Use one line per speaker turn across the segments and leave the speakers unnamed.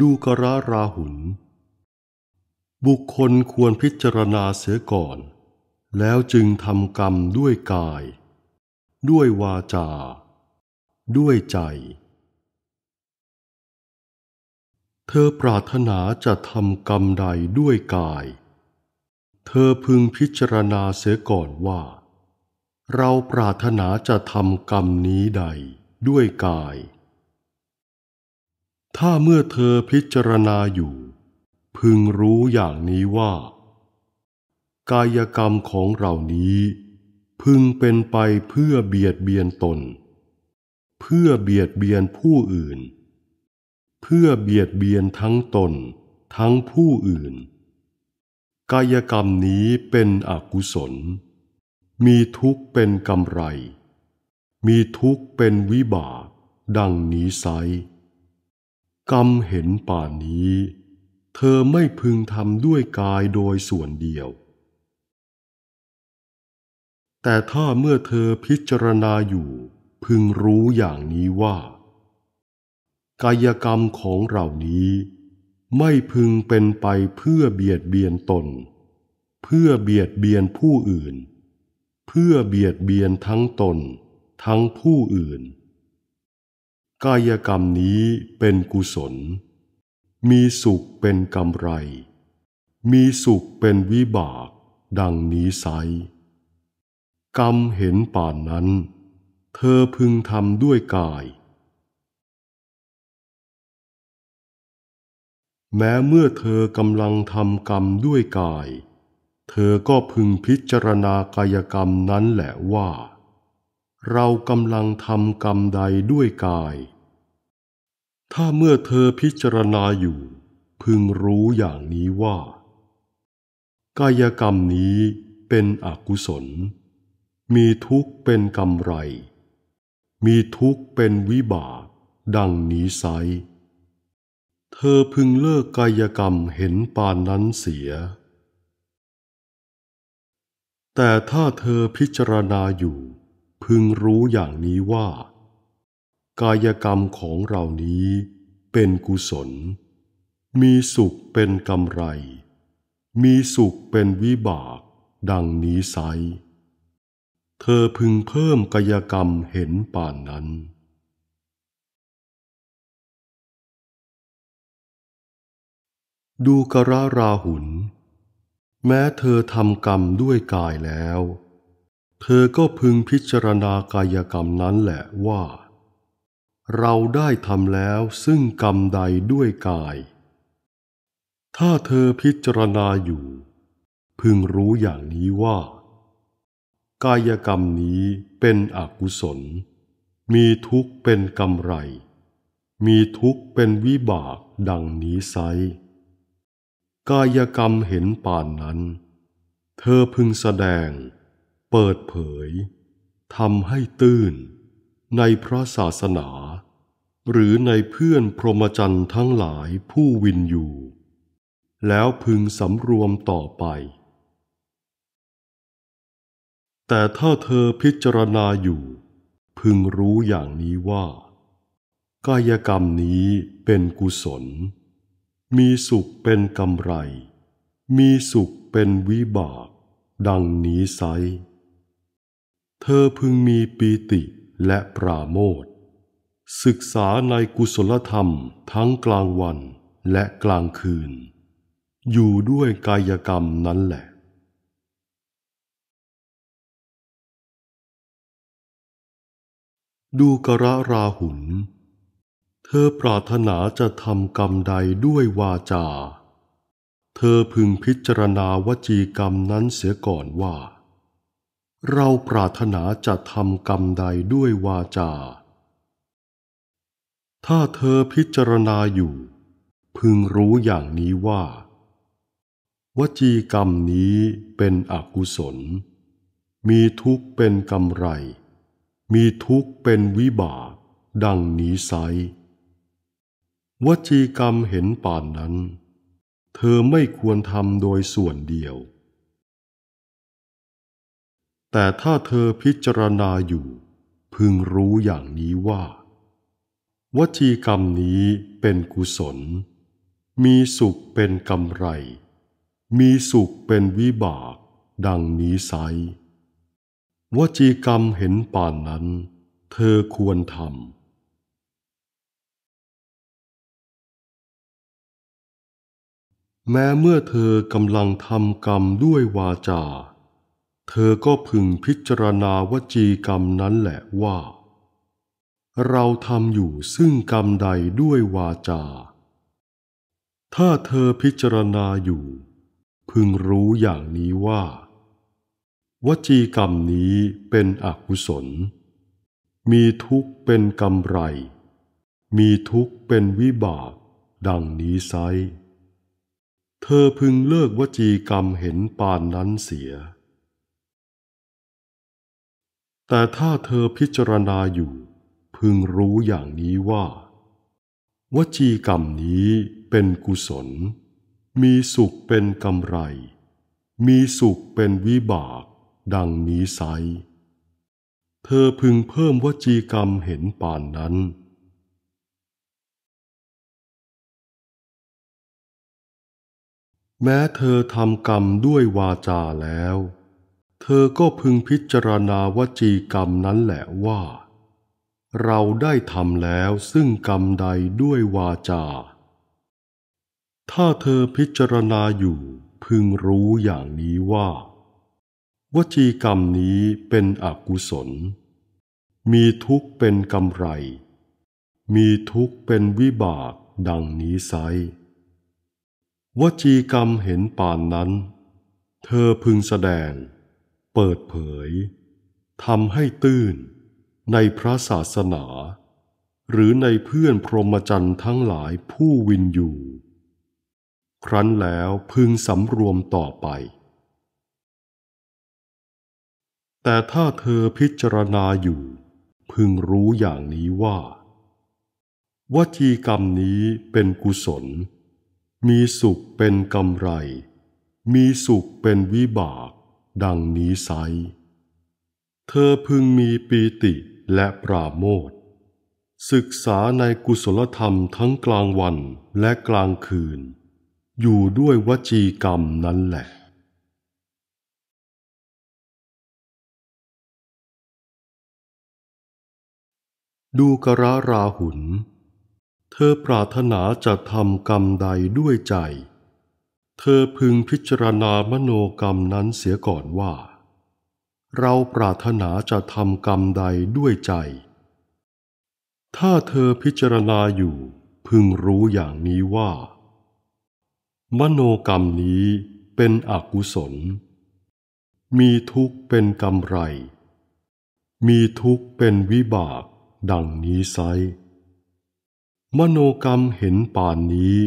ดูกระราหุน บุคคลควรพิจารณาเสียก่อน แล้วจึงทำกรรมด้วยกาย ด้วยวาจา ด้วยใจ เธอปรารถนาจะทำกรรมใดด้วยกาย เธอพึงพิจารณาเสียก่อนว่า เราปรารถนาจะทำกรรมนี้ใดด้วยกาย ถ้าเมื่อเธอพิจารณาอยู่ พึงรู้อย่างนี้ว่า กายกรรมของเรานี้ พึงเป็นไปเพื่อเบียดเบียนตน เพื่อเบียดเบียนผู้อื่น เพื่อเบียดเบียนทั้งตน ทั้งผู้อื่น กายกรรมนี้เป็นอกุศล มีทุกข์เป็นกำไร มีทุกข์เป็นวิบาก ดังนี้ไซ กรรมเห็นป่านนี้ เธอไม่พึงทำด้วยกายโดยส่วนเดียว แต่ถ้าเมื่อเธอพิจารณาอยู่ พึงรู้อย่างนี้ว่า กายกรรมของเรานี้ ไม่พึงเป็นไปเพื่อเบียดเบียนตน เพื่อเบียดเบียนผู้อื่น เพื่อเบียดเบียนทั้งตน ทั้งผู้อื่น กายกรรมนี้เป็นกุศล มีสุขเป็นกำไร มีสุขเป็นวิบาก ดังนี้ไซกรรมเห็นป่านนั้น เธอพึงทำด้วยกาย แม้เมื่อเธอกำลังทำกรรมด้วยกาย เธอก็พึงพิจารณากายกรรมนั้นแหละว่าเรากำลังทำกรรมใดด้วยกาย ถ้าเมื่อเธอพิจารณาอยู่ พึงรู้อย่างนี้ว่า กายกรรมนี้เป็นอกุศล มีทุกข์เป็นกำไร มีทุกข์เป็นวิบาก ดังนี้ไซเธอพึงเลิกกายกรรมเห็นปานนั้นเสีย แต่ถ้าเธอพิจารณาอยู่ พึงรู้อย่างนี้ว่า กายกรรมของเรานี้เป็นกุศล มีสุขเป็นกำไร มีสุขเป็นวิบาก ดังนี้ไซ เธอพึงเพิ่มกายกรรมเห็นป่านนั้น ดูกระราหุน แม้เธอทำกรรมด้วยกายแล้ว เธอก็พึงพิจารณากายกรรมนั้นแหละว่า เราได้ทำแล้วซึ่งกรรมใดด้วยกาย ถ้าเธอพิจารณาอยู่ พึงรู้อย่างนี้ว่า กายกรรมนี้เป็นอกุศล มีทุกข์เป็นกำไร มีทุกข์เป็นวิบากดังนี้ไซกายกรรมเห็นป่านนั้น เธอพึงแสดง เปิดเผยทำให้ตื้น ในพระศาสนา หรือในเพื่อนพรหมจรรย์ทั้งหลายผู้วินอยู่ แล้วพึงสำรวมต่อไป แต่ถ้าเธอพิจารณาอยู่ พึงรู้อย่างนี้ว่า กายกรรมนี้เป็นกุศล มีสุขเป็นกำไร มีสุขเป็นวิบาก ดังนี้ไซเธอพึงมีปีติ และปราโมทศึกษาในกุศลธรรมทั้งกลางวันและกลางคืน อยู่ด้วยกายกรรมนั้นแหละ ดูกระราหุนเธอปรารถนาจะทำกรรมใดด้วยวาจา เธอพึงพิจารณาวจีกรรมนั้นเสียก่อนว่า เราปรารถนาจะทำกรรมใดด้วยวาจา ถ้าเธอพิจารณาอยู่ พึงรู้อย่างนี้ว่า วจีกรรมนี้เป็นอกุศล มีทุกข์เป็นกำไร มีทุกข์เป็นวิบาก ดังนี้ไซวจีกรรมเห็นป่านนั้น เธอไม่ควรทำโดยส่วนเดียว แต่ถ้าเธอพิจารณาอยู่ พึงรู้อย่างนี้ว่า วจีกรรมนี้เป็นกุศล มีสุขเป็นกำไร มีสุขเป็นวิบาก ดังนี้ไซวจีกรรมเห็นป่านนั้น เธอควรทำแม้เมื่อเธอกำลังทำกรรมด้วยวาจา เธอก็พึงพิจารณาวจีกรรมนั้นแหละว่า เราทำอยู่ซึ่งกรรมใดด้วยวาจา ถ้าเธอพิจารณาอยู่ พึงรู้อย่างนี้ว่า วจีกรรมนี้เป็นอกุศล มีทุกข์เป็นกำไร มีทุกข์เป็นวิบาก ดังนี้ไซเธอพึงเลิกวจีกรรมเห็นปานนั้นเสีย แต่ถ้าเธอพิจารณาอยู่ พึงรู้อย่างนี้ว่า วจีกรรมนี้เป็นกุศล มีสุขเป็นกำไร มีสุขเป็นวิบาก ดังนี้ไซเธอพึงเพิ่มวจีกรรมเห็นป่านนั้น แม้เธอทำกรรมด้วยวาจาแล้ว เธอก็พึงพิจารณาวจีกรรมนั้นแหละว่า เราได้ทำแล้วซึ่งกรรมใดด้วยวาจา ถ้าเธอพิจารณาอยู่พึงรู้อย่างนี้ว่า วจีกรรมนี้เป็นอกุศล มีทุกข์เป็นกำไร มีทุกข์เป็นวิบากดังนี้ไซวจีกรรมเห็นป่านนั้น เธอพึงแสดง เปิดเผยทำให้ตื้นในพระศาสนา หรือในเพื่อนพรหมจรรย์ทั้งหลายผู้วินอยู่ ครั้นแล้วพึงสำรวมต่อไป แต่ถ้าเธอพิจารณาอยู่ พึงรู้อย่างนี้ว่า วจีกรรมนี้เป็นกุศล มีสุขเป็นกำไร มีสุขเป็นวิบาก ดังนี้ไซเธอพึงมีปีติและปราโมทศึกษาในกุศลธรรมทั้งกลางวันและกลางคืน อยู่ด้วยวจีกรรมนั้นแหละดูกระราหุน เธอปรารถนาจะทำกรรมใดด้วยใจ เธอพึงพิจารณามโนกรรมนั้นเสียก่อนว่า เราปรารถนาจะทำกรรมใดด้วยใจ ถ้าเธอพิจารณาอยู่พึงรู้อย่างนี้ว่า มโนกรรมนี้เป็นอกุศล มีทุกข์เป็นกำไร มีทุกข์เป็นวิบาก ดังนี้ไซมโนกรรมเห็นป่านนี้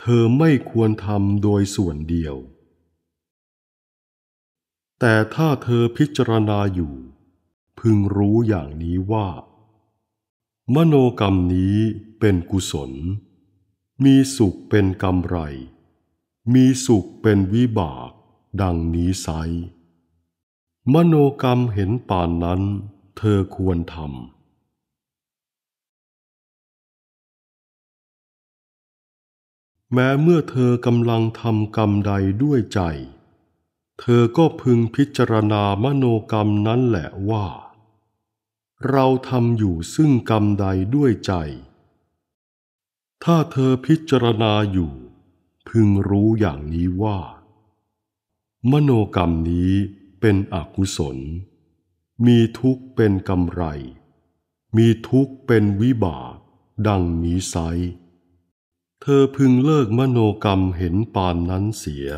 เธอไม่ควรทำโดยส่วนเดียว แต่ถ้าเธอพิจารณาอยู่ พึงรู้อย่างนี้ว่า มโนกรรมนี้เป็นกุศล มีสุขเป็นกำไร มีสุขเป็นวิบาก ดังนี้ไซมโนกรรมเห็นป่านนั้น เธอควรทำ แม้เมื่อเธอกำลังทำกรรมใดด้วยใจ เธอก็พึงพิจารณามโนกรรมนั้นแหละว่า เราทำอยู่ซึ่งกรรมใดด้วยใจ ถ้าเธอพิจารณาอยู่ พึงรู้อย่างนี้ว่า มโนกรรมนี้เป็นอกุศล มีทุกข์เป็นกำไร มีทุกข์เป็นวิบาก ดังนี้ไซ เธอพึงเลิกมโนกรรมเห็นปานนั้นเสีย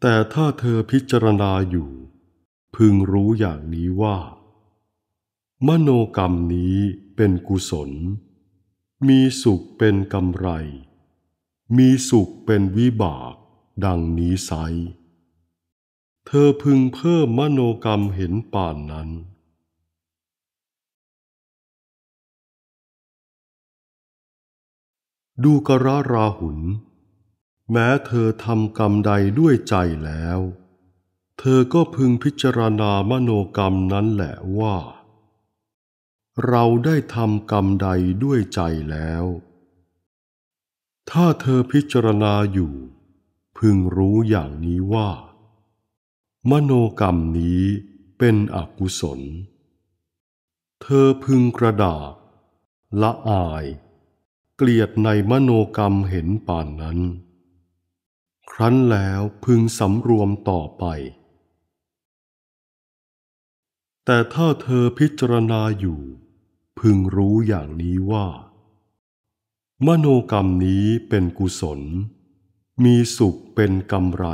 แต่ถ้าเธอพิจารณาอยู่ พึงรู้อย่างนี้ว่า มโนกรรมนี้เป็นกุศล มีสุขเป็นกำไร มีสุขเป็นวิบาก ดังนี้ไซเธอพึงเพิ่มมโนกรรมเห็นป่านนั้น ดูกระราหุน แม้เธอทำกรรมใดด้วยใจแล้ว เธอก็พึงพิจารณามโนกรรมนั้นแหละว่า เราได้ทำกรรมใดด้วยใจแล้ว ถ้าเธอพิจารณาอยู่ พึงรู้อย่างนี้ว่า มโนกรรมนี้เป็นอกุศล เธอพึงกระดาษละอาย เกลียดในมโนกรรมเห็นป่านนั้น ครั้นแล้วพึงสำรวมต่อไป แต่ถ้าเธอพิจารณาอยู่ พึงรู้อย่างนี้ว่า มโนกรรมนี้เป็นกุศล มีสุขเป็นกำไร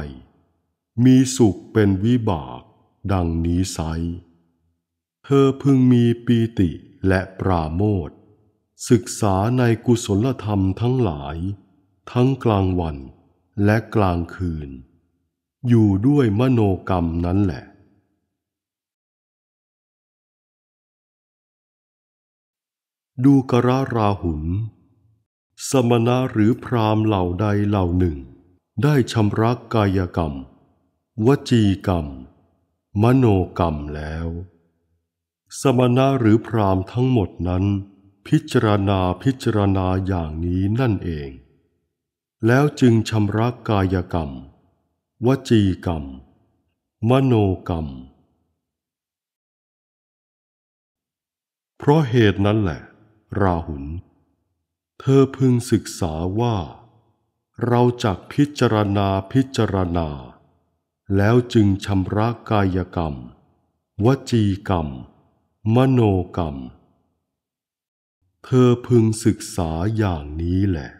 มีสุขเป็นวิบาก ดังนี้ไซเธอพึงมีปีติและปราโมท ศึกษาในกุศลธรรมทั้งหลาย ทั้งกลางวันและกลางคืน อยู่ด้วยมโนกรรมนั้นแหละ ดูกระราหุน สมณะหรือพรามเหล่าใดเหล่าหนึ่ง ได้ชำระกายกรรม วจีกรรม มโนกรรมแล้ว สมณะหรือพรามทั้งหมดนั้น พิจารณาพิจารณาอย่างนี้นั่นเอง แล้วจึงชำระกายกรรม วจีกรรม มโนกรรม เพราะเหตุนั้นแหละ ราหุล เธอพึงศึกษาว่า เราจักพิจารณาพิจารณา แล้วจึงชำระกายกรรม วจีกรรม มโนกรรม เธอพึงศึกษาอย่างนี้แหละ